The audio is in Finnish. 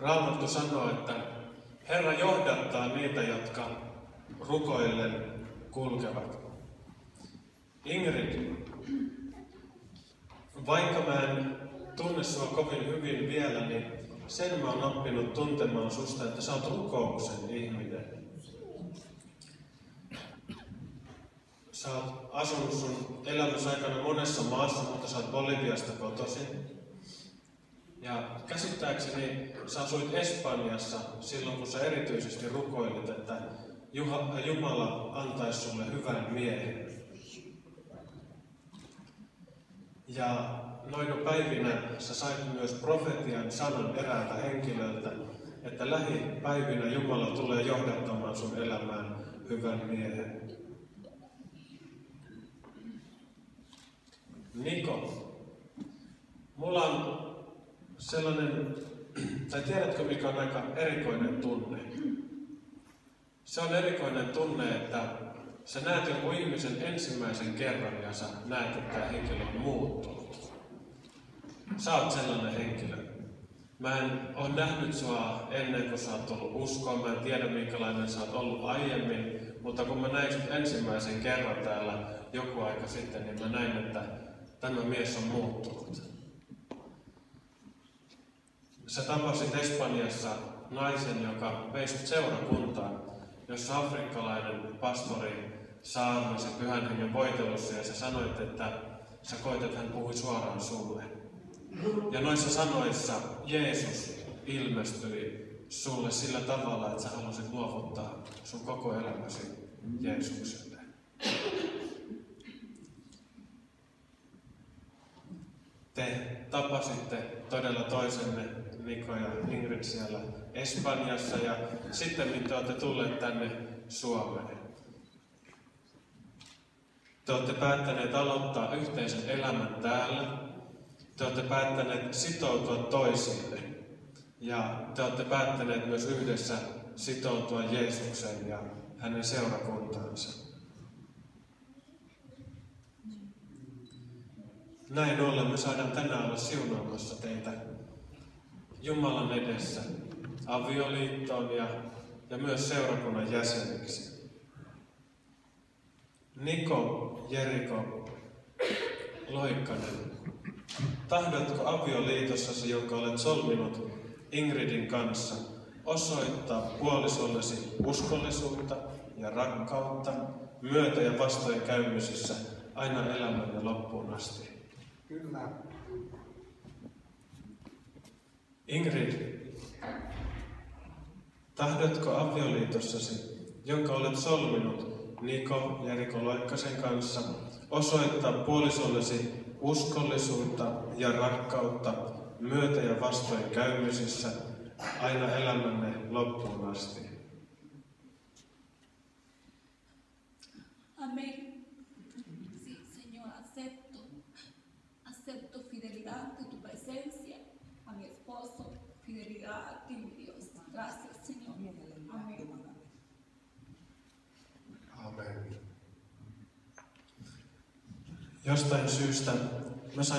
Raamattu sanoo, että Herra johdattaa niitä, jotka rukoillen kulkevat. Ingrid, vaikka mä en tunne sua kovin hyvin vielä, niin sen mä oon oppinut tuntemaan susta, että sä oot rukouksen ihminen. Sä oot asunut sun elämässä aikana monessa maassa, mutta sä oot Boliviasta kotoisin. Ja käsittääkseni sä asuit Espanjassa silloin, kun sä erityisesti rukoilit, että Jumala antaisi sulle hyvän miehen. Ja noina päivinä sä sait myös profetian sanan eräältä henkilöltä, että lähipäivinä Jumala tulee johdattamaan sun elämään hyvän miehen. Niko, mulla on sellainen, tai tiedätkö mikä on aika erikoinen tunne? Se on erikoinen tunne, että sä näet jonkun ihmisen ensimmäisen kerran ja sä näet, että tämä henkilö on muuttunut. Sä oot sellainen henkilö. Mä en ole nähnyt sua ennen kuin sä oot ollut uskoa, mä en tiedä minkälainen sä oot ollut aiemmin, mutta kun mä näin sut ensimmäisen kerran täällä joku aika sitten, niin mä näin, että tämä mies on muuttunut. Sä tapasit Espanjassa naisen, joka vei seurakuntaan, jossa afrikkalainen pastori saarnasi pyhän hengen voitelussa ja sä sanoit, että sä koit, että hän puhui suoraan sulle. Ja noissa sanoissa Jeesus ilmestyi sulle sillä tavalla, että sä halusit luovuttaa sun koko elämäsi Jeesukselle. Te tapasitte todella toisenne Niko ja Ingrid siellä Espanjassa ja sitten te olette tulleet tänne Suomeen. Te olette päättäneet aloittaa yhteisen elämän täällä. Te olette päättäneet sitoutua toisille. Ja te olette päättäneet myös yhdessä sitoutua Jeesukseen ja hänen seurakuntaansa. Näin ollen me saadaan tänään olla siunaamassa teitä Jumalan edessä avioliittoon ja, ja myös seurakunnan jäseniksi. Niko Jeriko Loikkanen, tahdotko avioliitossasi, jonka olet solminut Ingridin kanssa, osoittaa puolisollesi uskollisuutta ja rakkautta, myötä- ja vastoinkäymisissä aina elämän loppuun asti? Kyllä. Ingrid, tahdotko avioliitossasi, jonka olet solminut Niko ja Riko Loikkasen kanssa, osoittaa puolisollesi uskollisuutta ja rakkautta myötä- ja vastoin käymisissä aina elämänne loppuun asti? Amen. Jostain syystä mä sain